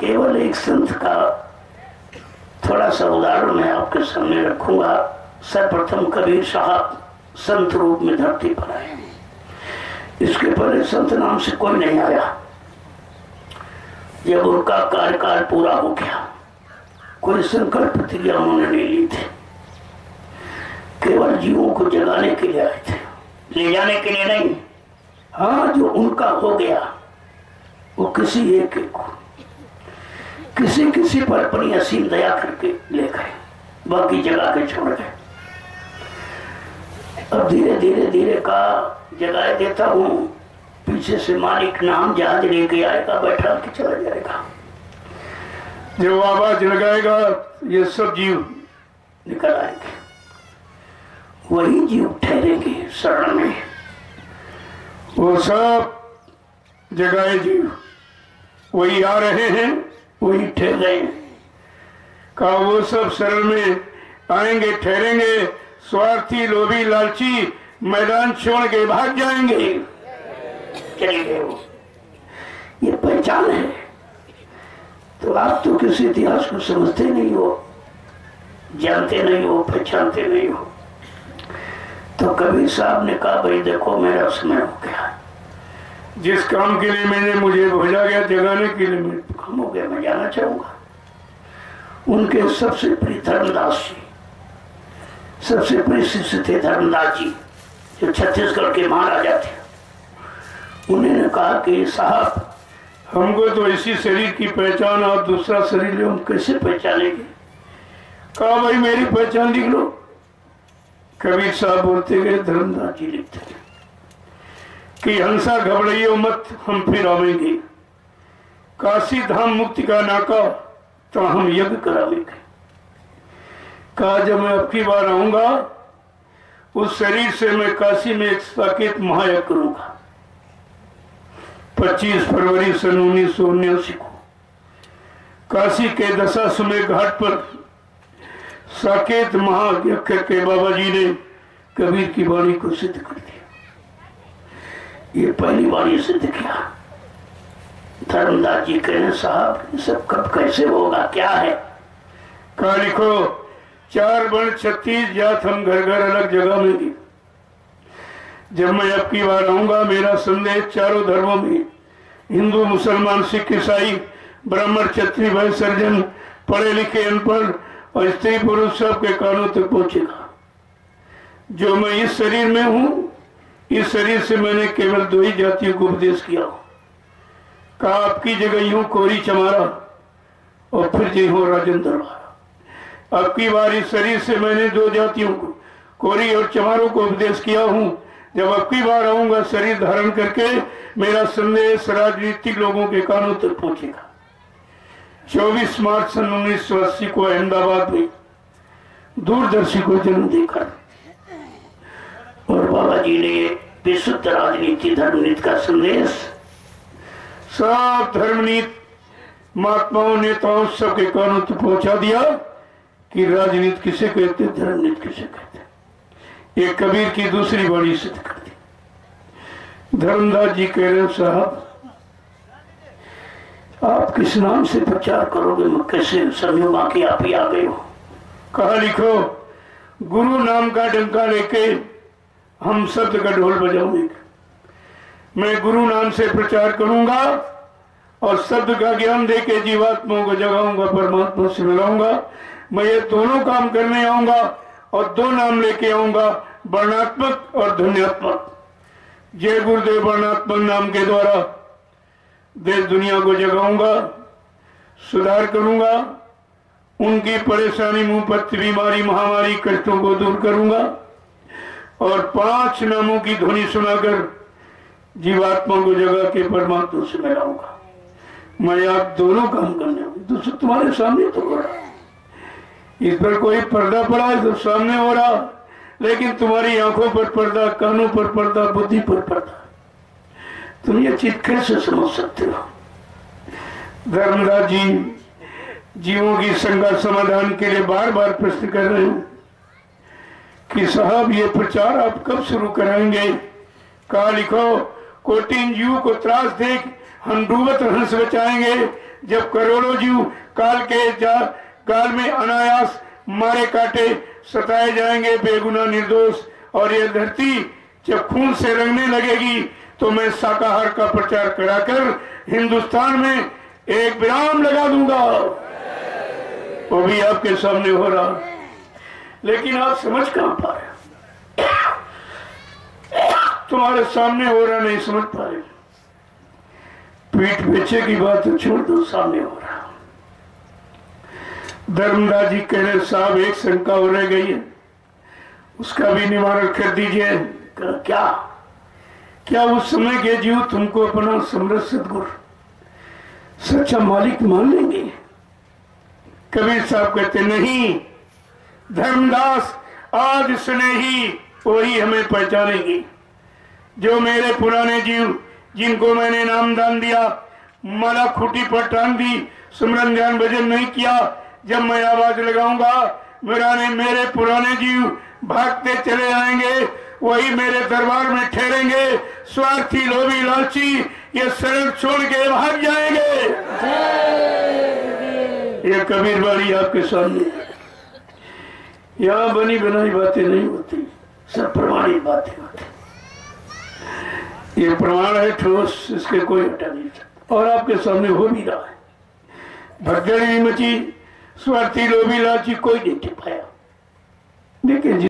केवल एक संत का थोड़ा सा उदाहरण मैं आपके सामने रखूँगा। सर्वप्रथम कबीर साहब संत रूप में धरती पर आए इसके पहले संत नाम से कोई नहीं आया। जब उनका कार्यकाल पूरा हो गया, कोई संकल्प प्रतिज्ञा उन्होंने नहीं ली थी। केवल जीवों को जगाने के लिए आए थे। ले जाने के लिए नहीं। हाँ जो उनका हो गया, वो किसी एक को किसी किसी पर अपनी असीम दया करके ले गए बाकी जगा के छोड़ गए। अब धीरे धीरे धीरे का जगाए देता हूँ पीछे से मालिक नाम जहाज़ लेके आएगा बैठा के चला जाएगा। जो आवाज़ लगाएगा ये सब जीव। निकल आएँगे। वही जीव ठहरेंगे शरण में। वो सब जगाए जीव। वही आ रहे हैं। वही ठहरे। कहा, वो सब शरण में आएँगे, ठहरेंगे। स्वार्थी, लोभी, लालची, मैदान छोड़ के भाग जाएँगे। चले गए वो। ये पहचान है। तो आप तो किसी इतिहास को समझते नहीं हो, जानते नहीं हो, पहचानते नहीं हो। तो कबीर साहब ने कहा, भाई देखो, मेरा समय हो गया। जिस काम के लिए मैंने मुझे भेजा गया जगाने के लिए मैं काम हो गया, मैं जाना चाहूँगा। उनके सबसे प्रिय धर्मदास जी, सबसे प्रिय शिष्य थे धर्मदास जी, जो छत्तीसगढ़ के महाराजा थे। उन्होंने कहा कि, साहब, हमको तो इसी शरीर की पहचान और दूसरा शरीर हम कैसे पहचानेंगे? कहा, भाई, मेरी पहचान लिख लो। कबीर साहब बोलते गए, धर्मदास जी लिखते थे कि हंसा घबराइयो मत, हम फिर आवेंगे। काशी धाम मुक्ति का नाका तो हम यज्ञ करावेंगे। कहा, जब मैं अब की बार आऊँगा, उस शरीर से मैं काशी में एक साकेत महायज्ञ करूँगा। 25 फरवरी सन उन्नीस सौ उन्यासी को, काशी के दशा समय घाट पर साकेत महायज्ञ करके बाबा जी ने कबीर की वाणी को सिद्ध कर दिया। ये पहली बार सिद्ध किया। धर्मदास जी कहे साहब, ये सब कब कैसे होगा, क्या है? कहा, लिखो, चार वर्ण छत्तीस जात हम घर घर अलग जगह में भी जब मैं अब की बार आऊँगा, मेरा संदेश चारों धर्मों में हिंदू, मुसलमान, सिख, ईसाई, ब्राह्मण, क्षत्रिय भाई सर्जन, पढ़े लिखे, अनपढ़ और स्त्री, पुरुष सबके कानों तक पहुंचेगा। जो मैं इस शरीर में हूँ इस शरीर से मैंने केवल दो ही जातियों को उपदेश किया। कहा, आपकी जगह यूँ कोरी चमारा और फिर जी हो राजेंद्र दरबार। अब की बार इस शरीर से मैंने दो जातियों को, कोरी और चमारों को उपदेश किया हूँ। जब अब की बार आऊँगा, शरीर धारण करके मेरा संदेश राजनीतिक लोगों के कानों तक पहुंचेगा। 24 मार्च सन उन्नीस सौ अस्सी को अहमदाबाद में दूरदर्शी को जन्म देकर बाबा जी ने विशुद्ध राजनीति धर्मनीति का संदेश। सब धर्मनीत महात्माओं नेताओं सबके कानों तक पहुँचा दिया कि राजनीति किसे कहते धर्मनीति किसे कहते ये कबीर की दूसरी वाणी सिद्ध कर दी। धर्मदास जी कह रहे साहब, आप किस नाम से प्रचार करोगे? मैं कैसे समझूँगा कि आप ही आ गए हो? कहा, लिखो, गुरु नाम का डंका लेके हम शब्द का ढोल बजाऊँगे। मैं गुरु नाम से प्रचार करूँगा और शब्द का ज्ञान दे के जीवात्माओं को जगाऊँगा, परमात्मा से मिलाऊँगा। मैं ये दोनों काम करने आऊँगा और दो नाम लेके आऊँगा, वर्णात्मक और ध्वनियात्मक जय गुरुदेव वर्णात्मक नाम के द्वारा देश दुनिया को जगाऊँगा, सुधार करूँगा, उनकी परेशानी, मुँह बीमारी, महामारी, कष्टों को दूर करूँगा। और पाँच नामों की ध्वनि सुनाकर जीवात्मा को जगा के परमात्मा से मिलाऊँगा मैं आप दोनों काम करने दूसरे तुम्हारे सामने तो हो रहा है। इस पर कोई पर्दा पड़ा है तो सामने हो रहा। लेकिन तुम्हारी आँखों पर पर्दा, कानों पर पर्दा, बुद्धि पर पर्दा। तुम ये चीज़ कैसे समझ सकते हो। धर्मराज जी, जीवों की संघर्ष समाधान के लिए बार बार प्रश्न कर रहे हैं। कि साहब, ये प्रचार आप कब शुरू कराएँगे? कहा लिखो, कोटिन जीव को त्रास देख हम डूबत हंस बचाएँगे। जब करोड़ों जीव काल के काल में अनायास मारे काटे, सताए जाएँगे बेगुना निर्दोष। और यह धरती जब खून से रंगने लगेगी तो मैं शाकाहार का प्रचार कराकर हिंदुस्तान में एक विराम लगा दूँगा। वो भी आपके सामने हो रहा। लेकिन आप समझ कहाँ पा रहे तुम्हारे सामने हो रहा नहीं, समझ पा रहे पीठ पीछे की बात तो छोड़ दो, सामने हो रहा धर्मदास जी कह रहे साहब, एक शंका हो रह गई है। उसका भी निवारण कर दीजिए। क्या? क्या उस समय के जीव तुमको अपना समृद्ध सदगुरु, सच्चा मालिक मान लेंगे? कबीर साहब कहते, नहीं धर्मदास आज सुने ही वही हमें पहचानेंगे। जो मेरे पुराने जीव जिनको मैंने नाम दान दिया माला खुटी पर टांग दी सुमरन ध्यान भजन नहीं किया जब मैं आवाज़ लगाऊँगा मेरा ने मेरे पुराने जीव भागते चले आएँगे वही मेरे दरबार में ठहरेंगे स्वार्थी लोभी लालची ये शरण छोड़ के भाग जाएँगे। ये कबीर वाली आपके सामने। यहाँ बनी बनाई बातें नहीं होती, सब प्रमाणिक बातें होती। ये प्रमाण है ठोस, इसके कोई हटा नहीं सकता। और आपके सामने हो भी रहा है। भगदड़ी मची, स्वार्थी लोभी लाची कोई नहीं टिपाया लेकिन